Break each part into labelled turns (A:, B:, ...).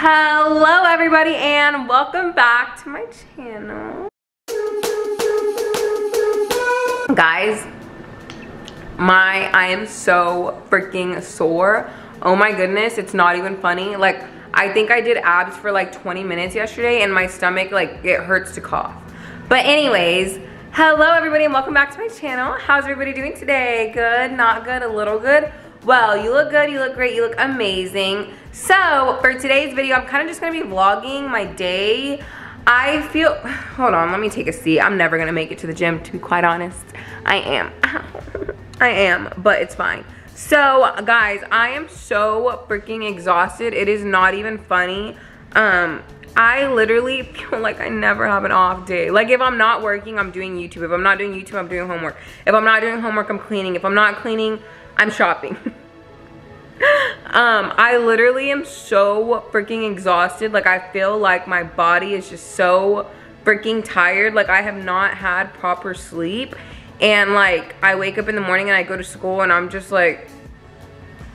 A: Hello everybody and welcome back to my channel. Guys, my, I am so freaking sore. Oh my goodness, it's not even funny. Like, I think I did abs for like 20 minutes yesterday and my stomach, like, it hurts to cough. But anyways, hello everybody and welcome back to my channel. How's everybody doing today? Good, not good, a little good? Well, you look good, you look great, you look amazing. So, for today's video, I'm kind of just to be vlogging my day. I feel, hold on, let me take a seat. I'm never to make it to the gym, to be quite honest. I am. I am, but it's fine. So, guys, I am so freaking exhausted. It is not even funny. Um, I literally feel like I never have an off day. Like if I'm not working, I'm doing YouTube. If I'm not doing YouTube, I'm doing homework. If I'm not doing homework, I'm cleaning. If I'm not cleaning, I'm shopping. um, I literally am so freaking exhausted. Like I feel like my body is just so freaking tired. Like I have not had proper sleep. And like I wake up in the morning and I go to school and I'm just like,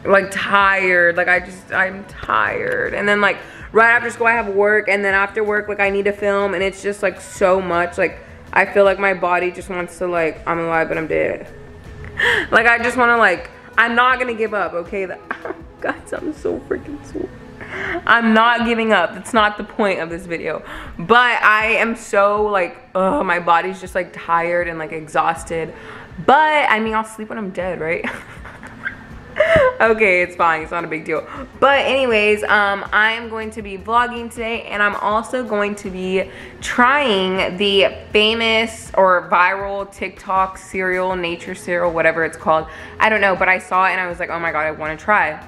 A: like tired. Like I just, I'm tired. And then like right after school I have work and then after work like I need to film and it's just like so much. Like I feel like my body just wants to like, I'm alive but I'm dead like I just want to like, I'm not to give up, okay? Guys, I'm so freaking sore. I'm not giving up. That's not the point of this video. But I am so like, oh, my body's just like tired and like exhausted. But I mean, I'll sleep when I'm dead, right? okay, it's fine. It's not a big deal. But anyways, um, I am going to be vlogging today and I'm also going to be trying the famous or viral TikTok cereal, nature cereal, whatever it's called. I don't know, but I saw it and I was like, oh my God, I want to try.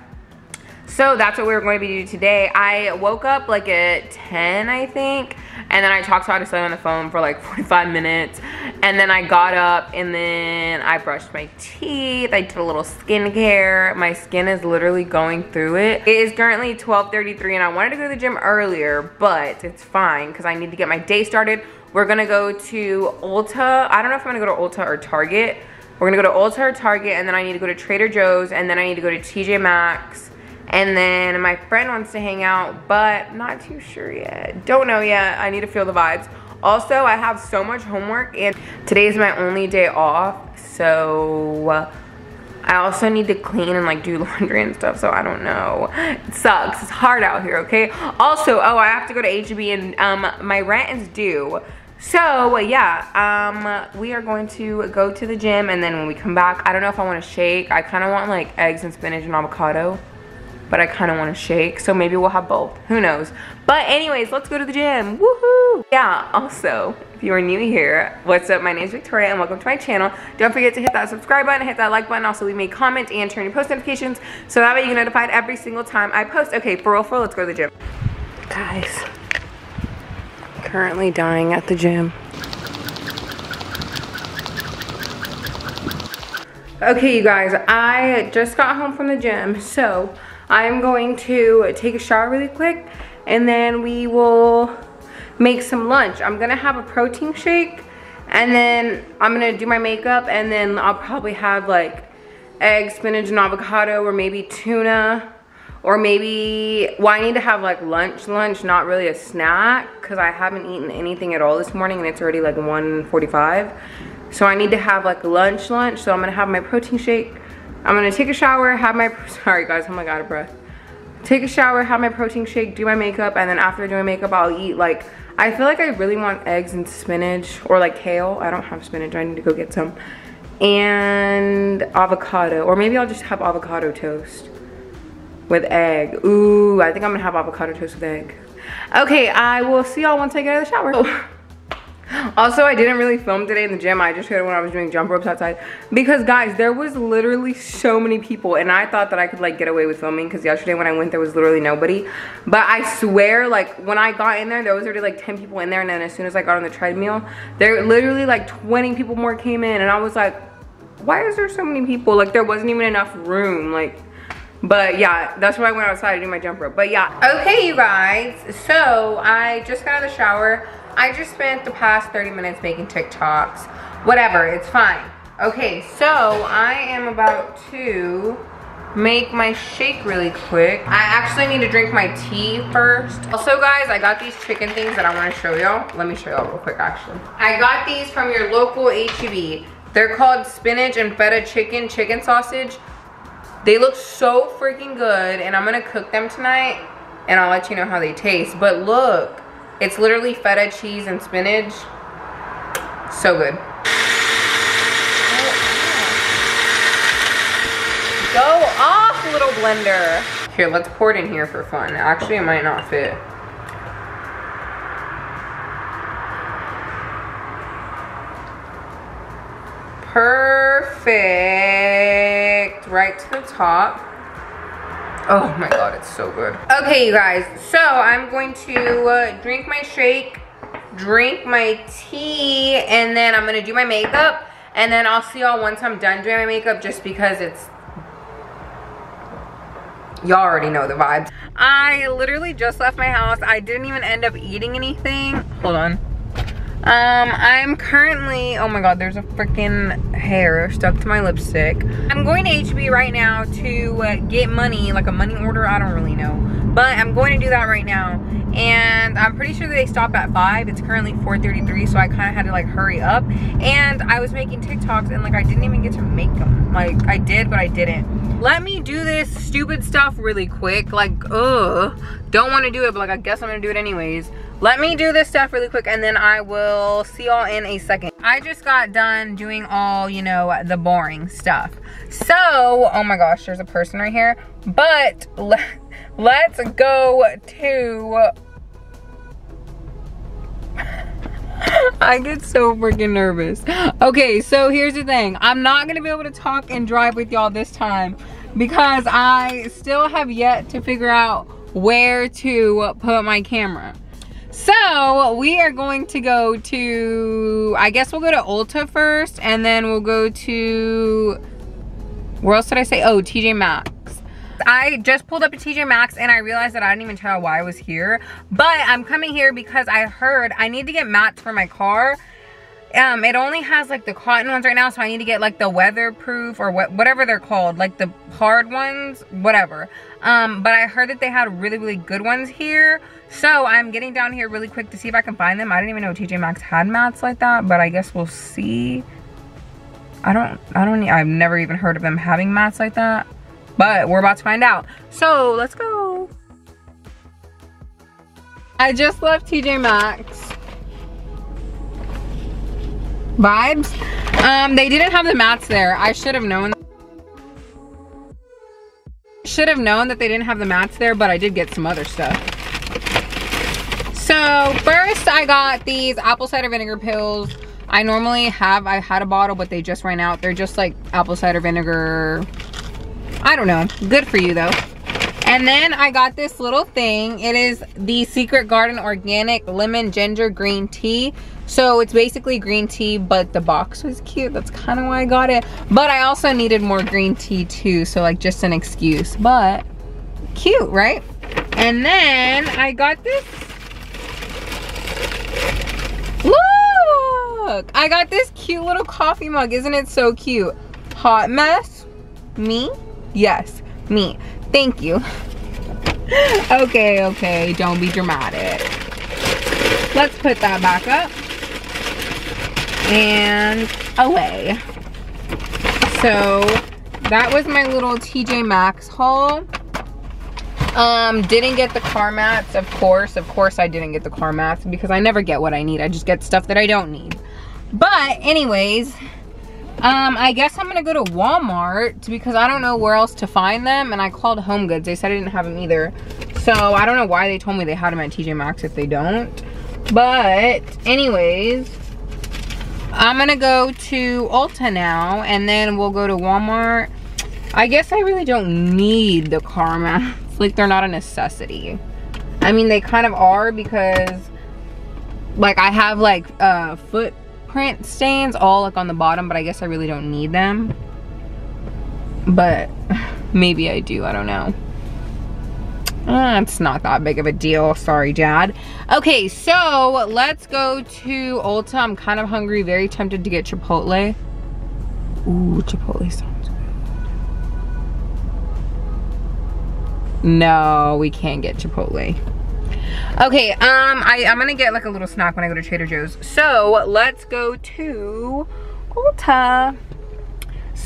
A: So that's what we are going to be doing today. I woke up like at 10, I think. And then I talked to Addison on the phone for like 45 minutes. And then I got up and then I brushed my teeth. I did a little skincare. My skin is literally going through it. It is currently 12.33 and I wanted to go to the gym earlier, but it's fine because I need to get my day started. We're gonna go to Ulta. I don't know if I'm gonna go to Ulta or Target. We're gonna go to Ulta or Target and then I need to go to Trader Joe's and then I need to go to TJ Maxx and then my friend wants to hang out, but not too sure yet. Don't know yet. I need to feel the vibes. Also, I have so much homework and today is my only day off. So I also need to clean and like do laundry and stuff. So I don't know. It sucks. It's hard out here, okay? Also, oh, I have to go to HEB and um, my rent is due. So yeah, um, we are going to go to the gym and then when we come back, I don't know if I want to shake. I kind of want like eggs and spinach and avocado but I kind of want to shake. So maybe we'll have both. Who knows? But anyways, let's go to the gym. Woohoo! Yeah, also, if you are new here, what's up? My name is Victoria and welcome to my channel. Don't forget to hit that subscribe button, hit that like button. Also, leave me a comment and turn your post notifications so that way you get notified every single time I post. Okay, for real, for real, let's go to the gym. Guys, currently dying at the gym. Okay, you guys, I just got home from the gym, so I'm going to take a shower really quick and then we will make some lunch. I'm gonna have a protein shake and then I'm gonna do my makeup and then I'll probably have like egg, spinach, and avocado or maybe tuna or maybe, well I need to have like lunch lunch, not really a snack because I haven't eaten anything at all this morning and it's already like 1.45. So I need to have like lunch lunch. So I'm gonna have my protein shake I'm gonna take a shower, have my, sorry guys, oh my god, a breath. Take a shower, have my protein shake, do my makeup, and then after doing makeup, I'll eat like, I feel like I really want eggs and spinach, or like kale. I don't have spinach, I need to go get some. And avocado, or maybe I'll just have avocado toast with egg. Ooh, I think I'm gonna have avocado toast with egg. Okay, I will see y'all once I get out of the shower. Oh. Also, I didn't really film today in the gym. I just showed it when I was doing jump ropes outside. Because guys, there was literally so many people and I thought that I could like get away with filming because yesterday when I went there was literally nobody. But I swear like when I got in there, there was already like 10 people in there and then as soon as I got on the treadmill, there literally like 20 people more came in and I was like, why is there so many people? Like there wasn't even enough room. Like but yeah that's why i went outside to do my jump rope but yeah okay you guys so i just got out of the shower I just spent the past 30 minutes making TikToks. Whatever, it's fine. Okay, so I am about to make my shake really quick. I actually need to drink my tea first. Also guys, I got these chicken things that I wanna show y'all. Let me show y'all real quick actually. I got these from your local HEB. They're called spinach and feta chicken chicken sausage. They look so freaking good and I'm gonna cook them tonight and I'll let you know how they taste. But look, it's literally feta cheese and spinach. So good. Go off, little blender. Here, let's pour it in here for fun. Actually, it might not fit. Perfect. Right to the top. Oh my god, it's so good. Okay, you guys, so I'm going to uh, drink my shake, drink my tea, and then I'm gonna do my makeup, and then I'll see y'all once I'm done doing my makeup just because it's Y'all already know the vibes. I literally just left my house. I didn't even end up eating anything. Hold on. Um, I'm currently, oh my god, there's a freaking hair stuck to my lipstick. I'm going to HEB right now to uh, get money, like a money order, I don't really know. But I'm going to do that right now. And I'm pretty sure they stop at 5. It's currently 4.33, so I kind of had to like hurry up. And I was making TikToks and like I didn't even get to make them. Like I did, but I didn't. Let me do this stupid stuff really quick. Like, ugh. Don't want to do it, but like I guess I'm going to do it anyways. Let me do this stuff really quick and then I will see y'all in a second. I just got done doing all, you know, the boring stuff. So, oh my gosh, there's a person right here. But let, let's go to I get so freaking nervous. Okay, so here's the thing. I'm not gonna be able to talk and drive with y'all this time because I still have yet to figure out where to put my camera. So we are going to go to, I guess we'll go to Ulta first and then we'll go to, where else did I say? Oh, TJ Maxx. I just pulled up to TJ Maxx and I realized that I didn't even tell why I was here. But I'm coming here because I heard I need to get mats for my car um it only has like the cotton ones right now so i need to get like the weatherproof or wh whatever they're called like the hard ones whatever um but i heard that they had really really good ones here so i'm getting down here really quick to see if i can find them i didn't even know tj maxx had mats like that but i guess we'll see i don't i don't i've never even heard of them having mats like that but we're about to find out so let's go i just left tj maxx vibes. Um, they didn't have the mats there. I should have known. Should have known that they didn't have the mats there, but I did get some other stuff. So first I got these apple cider vinegar pills. I normally have, I had a bottle, but they just ran out. They're just like apple cider vinegar. I don't know. Good for you though. And then I got this little thing. It is the Secret Garden Organic Lemon Ginger Green Tea. So it's basically green tea, but the box was cute. That's kind of why I got it. But I also needed more green tea too. So like just an excuse, but cute, right? And then I got this. Look, I got this cute little coffee mug. Isn't it so cute? Hot mess, me? Yes, me. Thank you. okay, okay, don't be dramatic. Let's put that back up and away. So that was my little TJ Maxx haul. Um, didn't get the car mats, of course. Of course I didn't get the car mats because I never get what I need. I just get stuff that I don't need. But anyways, um, I guess I'm gonna go to Walmart because I don't know where else to find them. And I called Home Goods. They said I didn't have them either. So I don't know why they told me they had them at TJ Maxx if they don't. But anyways, I'm gonna go to Ulta now and then we'll go to Walmart. I guess I really don't need the car mats. Like they're not a necessity. I mean, they kind of are because like I have like uh, footprint stains all like on the bottom, but I guess I really don't need them. But maybe I do, I don't know. Uh, it's not that big of a deal. Sorry, Dad. Okay, so let's go to Ulta. I'm kind of hungry, very tempted to get Chipotle. Ooh, Chipotle sounds good. No, we can't get Chipotle. Okay, um, I, I'm gonna get like a little snack when I go to Trader Joe's. So let's go to Ulta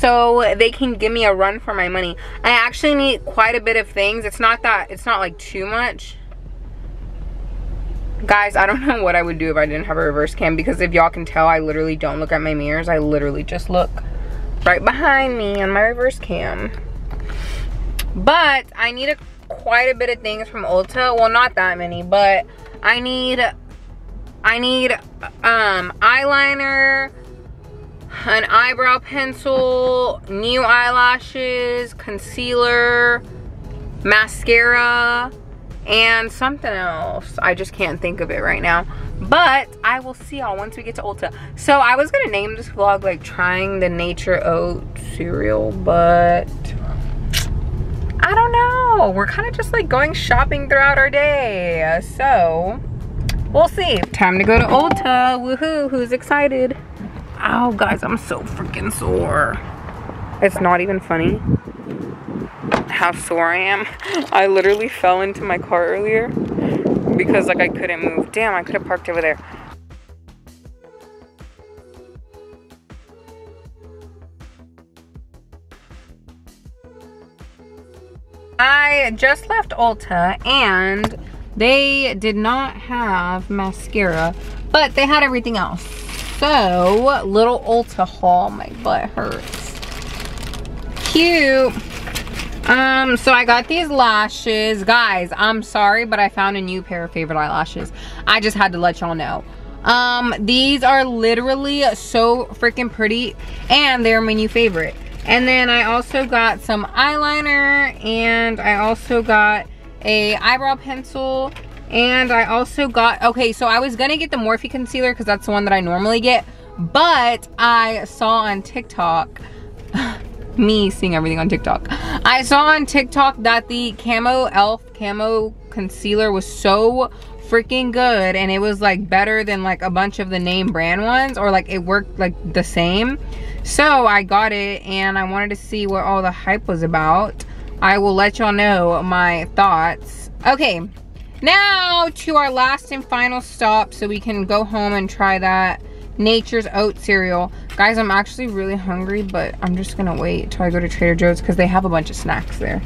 A: so they can give me a run for my money. I actually need quite a bit of things. It's not that, it's not like too much. Guys, I don't know what I would do if I didn't have a reverse cam because if y'all can tell, I literally don't look at my mirrors. I literally just look right behind me on my reverse cam. But I need a, quite a bit of things from Ulta. Well, not that many, but I need, I need um, eyeliner, an eyebrow pencil, new eyelashes, concealer, mascara, and something else. I just can't think of it right now. But I will see y'all once we get to Ulta. So I was gonna name this vlog like trying the Nature Oat cereal, but I don't know. We're kind of just like going shopping throughout our day. So we'll see. Time to go to Ulta. Woohoo, who's excited? Ow, guys, I'm so freaking sore. It's not even funny how sore I am. I literally fell into my car earlier because like I couldn't move. Damn, I could have parked over there. I just left Ulta and they did not have mascara, but they had everything else. So, little Ulta haul, my butt hurts. Cute. Um, so I got these lashes. Guys, I'm sorry, but I found a new pair of favorite eyelashes. I just had to let y'all know. Um, these are literally so freaking pretty and they're my new favorite. And then I also got some eyeliner and I also got a eyebrow pencil and I also got, okay, so I was gonna get the Morphe concealer because that's the one that I normally get, but I saw on TikTok me seeing everything on TikTok. I saw on TikTok that the Camo e.l.f. Camo Concealer was so freaking good and it was like better than like a bunch of the name brand ones or like it worked like the same. So I got it and I wanted to see what all the hype was about. I will let y'all know my thoughts. Okay, now to our last and final stop so we can go home and try that Nature's Oat cereal. Guys, I'm actually really hungry, but I'm just gonna wait till I go to Trader Joe's because they have a bunch of snacks there.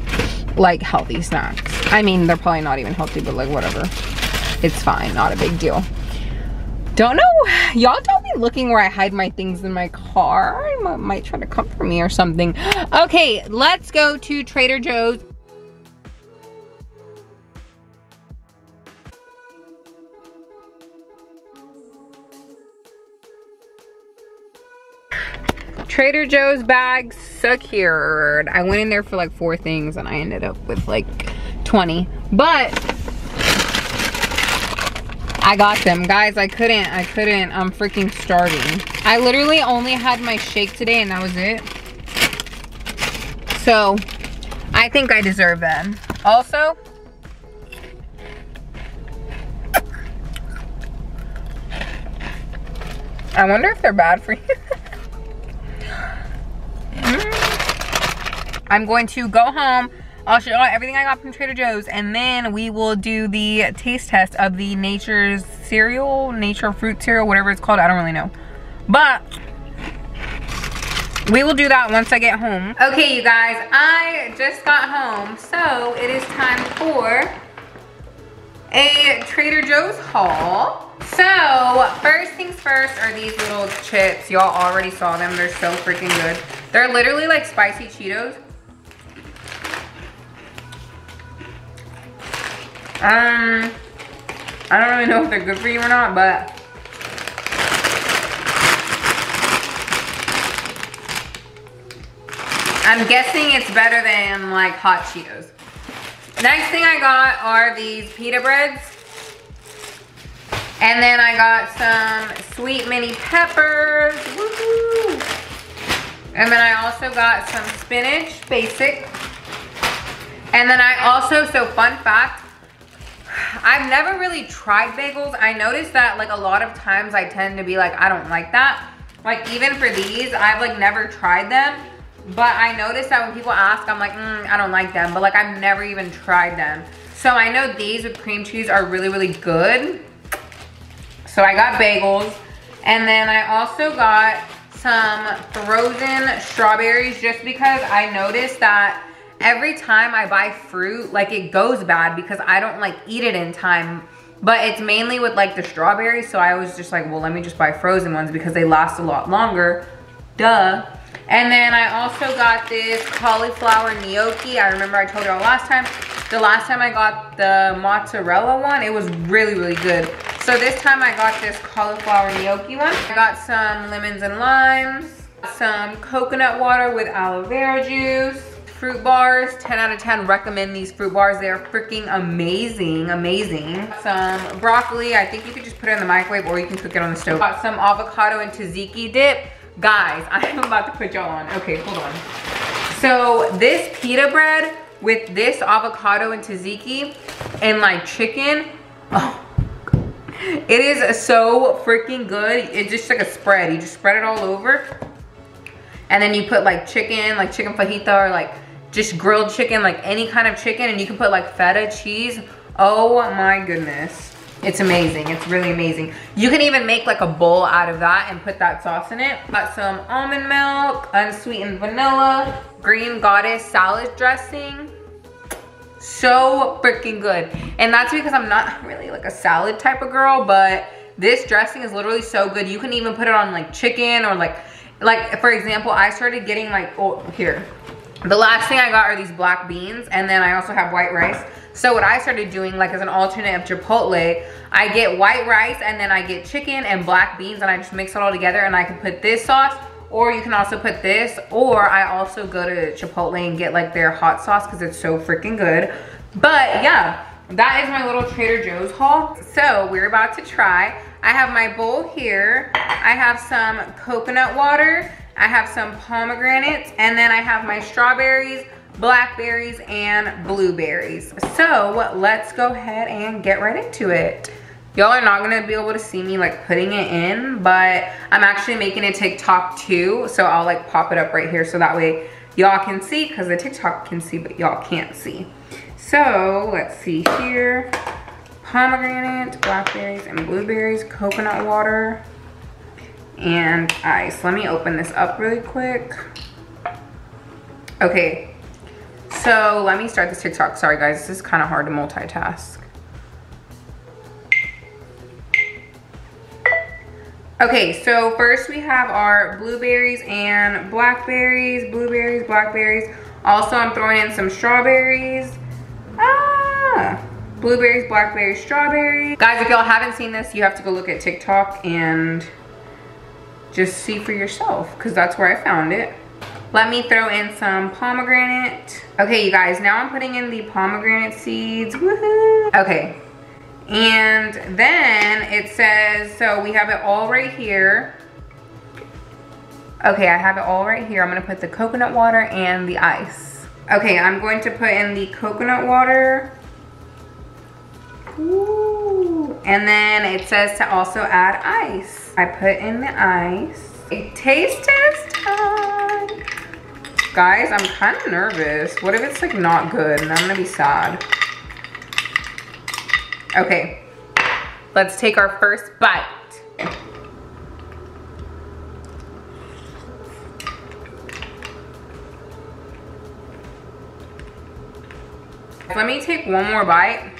A: Like healthy snacks. I mean, they're probably not even healthy, but like whatever. It's fine, not a big deal. Don't know, y'all don't be looking where I hide my things in my car. I might try to come for me or something. Okay, let's go to Trader Joe's Trader Joe's bag secured. I went in there for like four things and I ended up with like 20. But I got them. Guys, I couldn't, I couldn't, I'm freaking starving. I literally only had my shake today and that was it. So, I think I deserve them. Also, I wonder if they're bad for you. I'm going to go home. I'll show you everything I got from Trader Joe's and then we will do the taste test of the Nature's cereal, Nature fruit cereal, whatever it's called. I don't really know. But we will do that once I get home. Okay, you guys, I just got home. So it is time for a Trader Joe's haul. So first things first are these little chips. Y'all already saw them. They're so freaking good. They're literally like spicy Cheetos. Um, I don't really know if they're good for you or not, but I'm guessing it's better than like hot Cheetos. Next thing I got are these pita breads. And then I got some sweet mini peppers. And then I also got some spinach, basic. And then I also, so fun fact, I've never really tried bagels. I noticed that like a lot of times I tend to be like, I don't like that. Like even for these, I've like never tried them. But I noticed that when people ask, I'm like, mm, I don't like them. But like I've never even tried them. So I know these with cream cheese are really, really good. So I got bagels. And then I also got some frozen strawberries just because I noticed that every time I buy fruit, like it goes bad because I don't like eat it in time. But it's mainly with like the strawberries. So I was just like, well, let me just buy frozen ones because they last a lot longer. Duh. And then I also got this cauliflower gnocchi. I remember I told y'all last time. The last time I got the mozzarella one, it was really, really good. So this time I got this cauliflower gnocchi one. I got some lemons and limes, some coconut water with aloe vera juice, fruit bars. 10 out of 10 recommend these fruit bars. They are freaking amazing amazing. Some broccoli. I think you could just put it in the microwave or you can cook it on the stove. Got some avocado and tzatziki dip. Guys i'm about to put y'all on. Okay hold on. So this pita bread with this avocado and tzatziki and like chicken oh it is so freaking good. It's just like a spread. You just spread it all over. And then you put like chicken, like chicken fajita or like just grilled chicken, like any kind of chicken. And you can put like feta cheese. Oh my goodness. It's amazing. It's really amazing. You can even make like a bowl out of that and put that sauce in it. Got some almond milk, unsweetened vanilla, green goddess salad dressing so freaking good and that's because i'm not really like a salad type of girl but this dressing is literally so good you can even put it on like chicken or like like for example i started getting like oh here the last thing i got are these black beans and then i also have white rice so what i started doing like as an alternate of chipotle i get white rice and then i get chicken and black beans and i just mix it all together and i can put this sauce or you can also put this, or I also go to Chipotle and get like their hot sauce because it's so freaking good. But yeah, that is my little Trader Joe's haul. So we're about to try. I have my bowl here. I have some coconut water. I have some pomegranates. And then I have my strawberries, blackberries, and blueberries. So let's go ahead and get right into it. Y'all are not gonna be able to see me like putting it in, but I'm actually making a TikTok too. So I'll like pop it up right here so that way y'all can see because the TikTok can see, but y'all can't see. So let's see here. Pomegranate, blackberries, and blueberries, coconut water, and ice. Let me open this up really quick. Okay, so let me start this TikTok. Sorry guys, this is kind of hard to multitask. Okay, so first we have our blueberries and blackberries, blueberries, blackberries. Also, I'm throwing in some strawberries. Ah, blueberries, blackberries, strawberries. Guys, if y'all haven't seen this, you have to go look at TikTok and just see for yourself because that's where I found it. Let me throw in some pomegranate. Okay, you guys, now I'm putting in the pomegranate seeds. Woohoo! Okay, and then it says, so we have it all right here. Okay, I have it all right here. I'm gonna put the coconut water and the ice. Okay, I'm going to put in the coconut water. Ooh. And then it says to also add ice. I put in the ice. A taste test time. Guys, I'm kind of nervous. What if it's like not good and I'm gonna be sad? Okay, let's take our first bite. Let me take one more bite.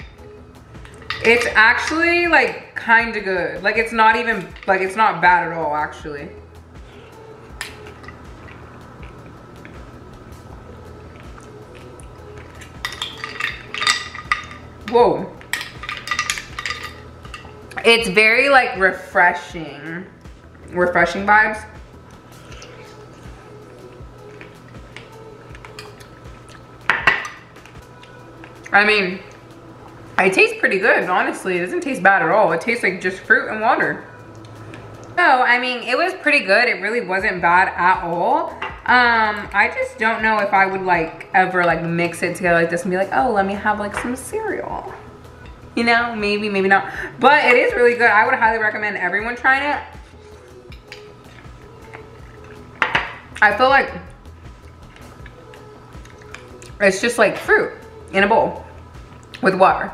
A: It's actually like kind of good. Like it's not even, like it's not bad at all actually. Whoa. It's very like refreshing. Refreshing vibes. I mean, it tastes pretty good, honestly. It doesn't taste bad at all. It tastes like just fruit and water. So, I mean, it was pretty good. It really wasn't bad at all. Um, I just don't know if I would like ever like mix it together like this and be like, oh, let me have like some cereal you know maybe maybe not but it is really good i would highly recommend everyone trying it i feel like It's just like fruit in a bowl with water.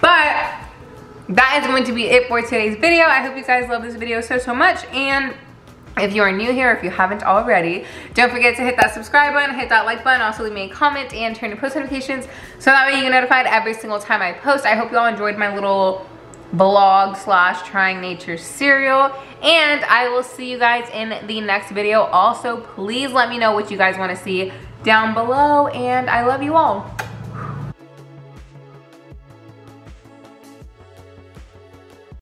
A: But that is going to be it for today's video. I hope you guys love this video so, so much. And if you are new here, if you haven't already, don't forget to hit that subscribe button, hit that like button, also leave me a comment and turn on post notifications so that way you get notified every single time I post. I hope you all enjoyed my little vlog slash trying nature cereal and I will see you guys in the next video. Also, please let me know what you guys want to see down below and I love you all.